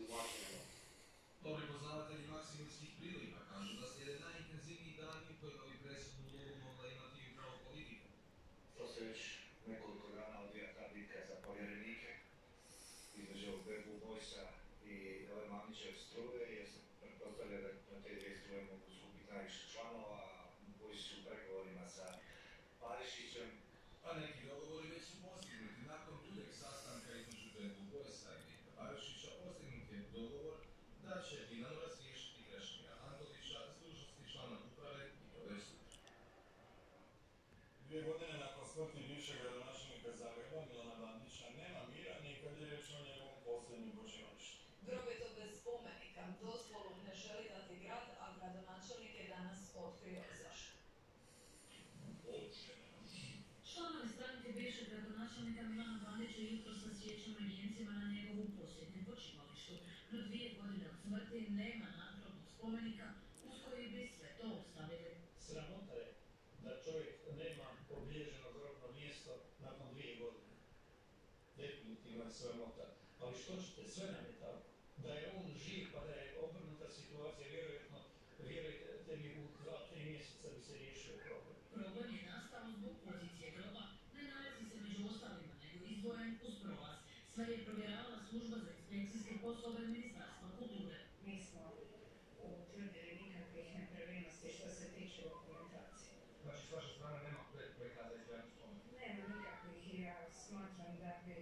izvlačenja. Dobri poznavatelji maksimirskih prilika kažu da slijede najintenzivniji dani u kojima bi presudnu ulogu mogla imati upravo politika. To se već nekoliko dana odvija ta bitka za povjerenike između Bad Blue Boysa i ove Mamićeve struje, jer se pretpostavlja da na te dvije struje mogu skupiti najviše članova, koji su u pregovorima sa Parišićem. A neki dogovori već su postignuti nakon drugog sastanka između Bad Blue Boysa i Mirka Barišića postignut je dogovor da će Dinamo razriješiti Krešimira Antolića s dužnosti člana uprave i to već sutra. Dvije godine nakon smrti bivšeg gradonačelnika Zagreba Milana Bandića nema mira ni kad je reč o njegovom posljednjem počivalištu. Grob je to bez spomenika. Dozvolu ne želi dati grad, a gradonačelnik je danas otkrio zašto. Članovi stranke bivšeg gradonačelnika Milana Bandića jutro sa sjećom agencijama na njegovu posljednjem počivalištu. No dvije godine od smrti nema nadgrobnog spomenika uz koji bi sve to ostavili. Sramota je da čovjek nema obilježeno grobno mjesto nakon dvije godine. Definitivno je sramota. Ali što ćete, sve nam. Da je on živ pa da je obrnuta situacija, vjerojatno, vjerujte mi, u dva, tri mjeseca bi se riješio problem. Problem je nastao zbog pozicije groba, ne nalazi se među ostalima, nego izdvojen uz prolaz. Sve je provjeravala služba za inspekcijske poslove Ministarstva kulture. Nismo utvrdili nikakvih nepravilnosti što se tiče dokumentacije. Znači, s vaše strane nema prepreka za izgradnju spomenika? Nema nikakvih i ja smatram da bi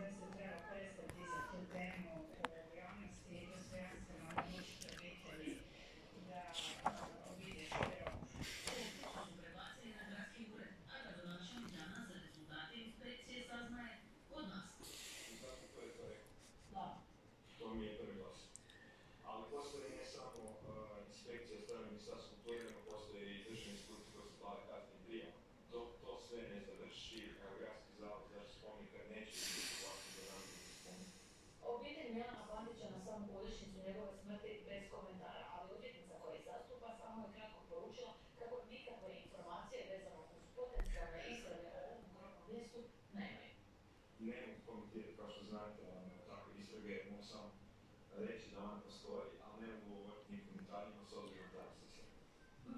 zaista treba prestati za tu temu u javnosti i dostojanstveno omogućiti obitelji da obilježe grob. Ovo su prebacili na gradski ured, a gradonačelnik danas za rezultate inspekcije saznaje od nas. I zato to je to rekao. Da. To mi je prvi glas. Ali postoji ne samo uh, inspekcija od strane Ministarstva kulture, nego postoji i državni instituti koji se bave kaznenim prijemom. To, to sve ne završi, evo Gradski zavod za spomenika neće biti vlasni za različite spomenika. Obitelj Milana Bandića na samu godišnjicu njegove smrti bez komentara, ali odvjetnica koja ih zastupa samo je kratko poručila kako nikakve informacije vezano uz potencijalne istrage o ovom grobnom mjestu nemaju. Ne mogu komentirati, kao što znate, ono, takve istrage, mogu samo reći da ona postoji, ali ne mogu govoriti ni komentarima s obzirom da se.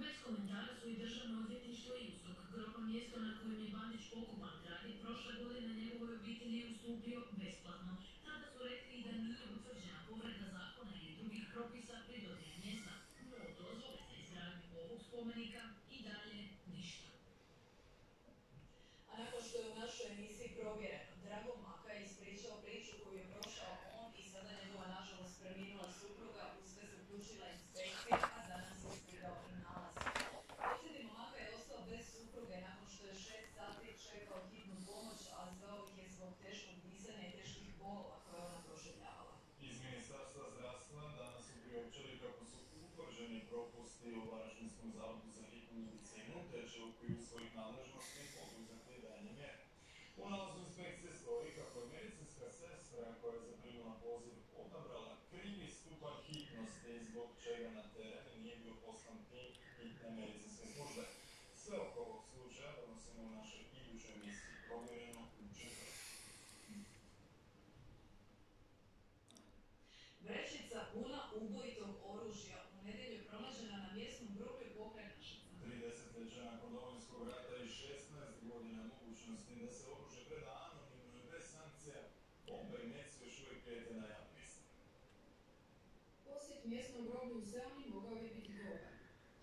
Bez komentara su i državno odvjetništvo i USKOK. Grobno mjesto na kojem je Bandić pokopan gradi prošle godine njegovoj obitelji je ustupio besplatno. Tada su rekli i da nije utvrđena povreda zakona ili drugih propisa pri dodjeli mjesta. No od dozvole za izgradnju ovog spomenika i dalje ništa. A nakon što je u našoj emisiji provjereno, Drago Maka je ispričao priču koju je prošao on i sada njegova nažalost preminula supruga, u sve se uključila inspekcija, a danas je stigao i nalaz. Posljednji Maka je ostao bez supruge nakon što je šest sati čekao hitnu pomoć, a zvao ih je zbog teškog disanja i teških bolova koje je ona. Iz Ministarstva zdravstva danas su priopćili kako su utvrđeni propusti u U nalazu inspekcije stoji kako je medicinska sestra koja je zaprimila poziv odabrala krivi stupanj hitnosti zbog čega na teren nije bio poslan tim hitne medicinske službe. Sve oko ovog slučaja donosimo u našoj idućoj emisiji provjereno u četvrtak. Vrećica puna ubojitog oružja u nedjelju je pronađena na mjesnom groblju pokraj Našica. Tri desetljeća nakon Domovinskog rata i 16 godina mogućnosti da se oružje preda anonimno i bez sankcija, bombe i meci još uvijek prijete na javnim mjestima. Posjet mjesnom groblju u Zelni mogao je biti dobar.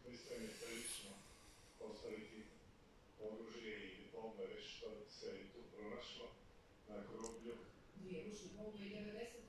Mislim je prilično ostaviti oružje i bombe već što se i tu pronašlo na groblju. Dvije ručne bombe i 90